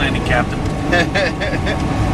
landing, Captain.